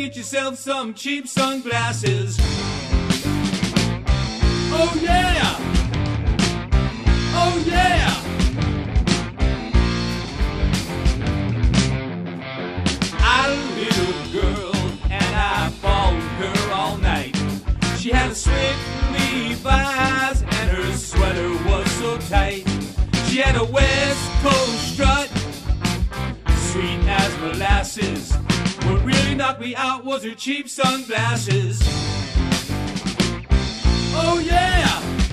yourself some cheap sunglasses. Oh yeah! Oh yeah! I had a girl and I followed her all night. She had a slick Levi's and her sweater was so tight. She had a West Coast strut, sweet as molasses. Knocked me out was her cheap sunglasses. Oh yeah!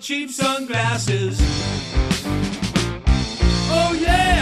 cheap sunglasses. Oh yeah!